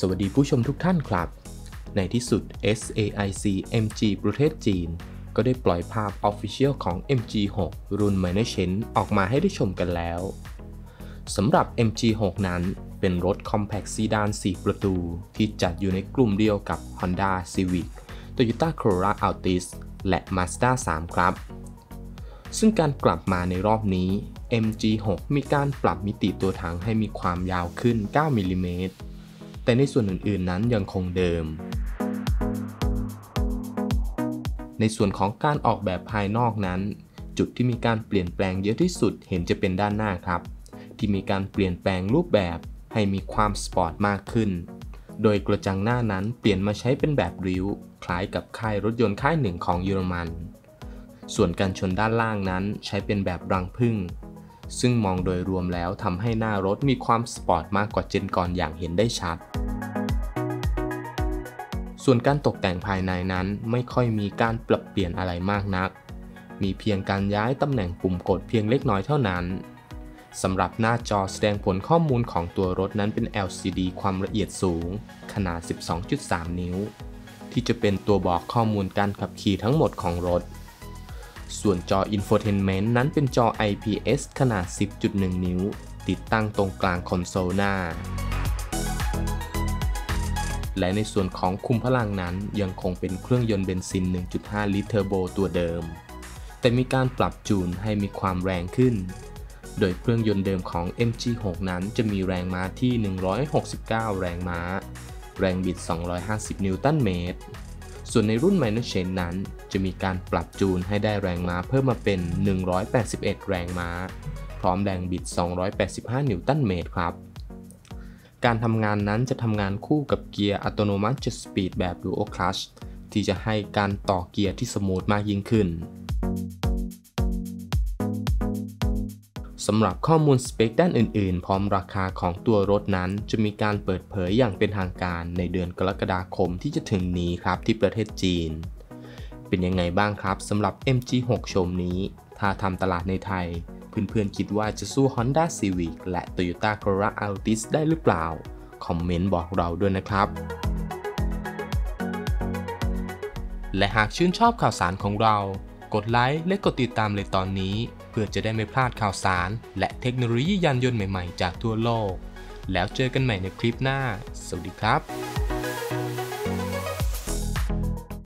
สวัสดีผู้ชมทุกท่านครับ ในที่สุด SAIC MG ประเทศจีน ก็ได้ปล่อยภาพ Official ของ MG6 รุ่น Minor c h a n ออกมาให้ได้ชมกันแล้วสำหรับ MG6 นั้นเป็นรถ Compact Sedan 4ประตู ที่จัดอยู่ในกลุ่มเดียวกับ Honda Civic Toyota Corolla Altis และ Mazda 3 ครับ ซึ่งการกลับมาในรอบนี้ MG6 มีการปรับมิติตัวถังให้มีความยาวขึ้น 9 มิลลิเมตร แต่ในส่วนอื่นๆนั้นยังคงเดิม ในส่วนของการออกแบบภายนอกนั้น จุดที่มีการเปลี่ยนแปลงเยอะที่สุดเห็นจะเป็นด้านหน้าครับ ที่มีการเปลี่ยนแปลงรูปแบบให้มีความสปอร์ตมากขึ้น โดยกระจังหน้านั้นเปลี่ยนมาใช้เป็นแบบริ้ว คล้ายกับค่ายรถยนต์ค่ายหนึ่งของเยอรมัน ส่วนการชนด้านล่างนั้นใช้เป็นแบบรังพึ่ง ซึ่งมองโดยรวมแล้วทำให้หน้ารถมีความสปอร์ตมากกว่าเจนก่อนอย่างเห็นได้ชัด ส่วนการตกแต่งภายในนั้นไม่ค่อยมีการปรับเปลี่ยนอะไรมากนัก มีเพียงการย้ายตำแหน่งปุ่มกดเพียงเล็กน้อยเท่านั้นสำหรับหน้าจอแสดงผลข้อมูลของตัวรถนั้นเป็น LCD ความละเอียดสูง ขนาด 12.3 นิ้ว ที่จะเป็นตัวบอกข้อมูลการขับขี่ทั้งหมดของรถ ส่วนจอ Infotainment นั้นเป็นจอ IPS ขนาด 10.1 นิ้ว ติดตั้งตรงกลางคอนโซลหน้า และในส่วนของขุมพลังนั้นยังคงเป็นเครื่องยนต์เบนซิน 1.5 ลิตรเทอร์โบตัวเดิม แต่มีการปรับจูนให้มีความแรงขึ้น โดยเครื่องยนต์เดิมของ MG6 นั้นจะมีแรงม้าที่ 169 แรงม้า แรงบิด 250 นิวตันเมตร ส่วนในรุ่น Minor Change นั้นจะมีการปรับจูนให้ได้แรงม้าเพิ่มมาเป็น 181 แรงม้า พร้อมแรงบิด 285 นิวตันเมตรครับ การทำงานนั้นจะทำงานคู่กับเกียร์อัตโนมัติ 7 Speed แบบ Dual Clutch ที่จะให้การต่อเกียร์ที่ smooth มากยิ่งขึ้นสำหรับข้อมูลสเปคด้านอื่นๆ พร้อมราคาของตัวรถนั้น จะมีการเปิดเผยอย่างเป็นทางการในเดือนกรกฎาคมที่จะถึงนี้ครับที่ประเทศจีน เป็นยังไงบ้างครับสำหรับ MG6 ชมนี้ ถ้าทำตลาดในไทย เพื่อนๆคิดว่าจะสู้ Honda Civic และ Toyota Corolla Altis ได้หรือเปล่า คอมเมนต์บอกเราด้วยนะครับ และหากชื่นชอบข่าวสารของเรา กดไลค์และกดติดตามเลยตอนนี้ เพื่อจะได้ไม่พลาดข่าวสาร และเทคโนโลยียานยนต์ใหม่ๆ จากทั่วโลก แล้วเจอกันใหม่ในคลิปหน้า สวัสดีครับ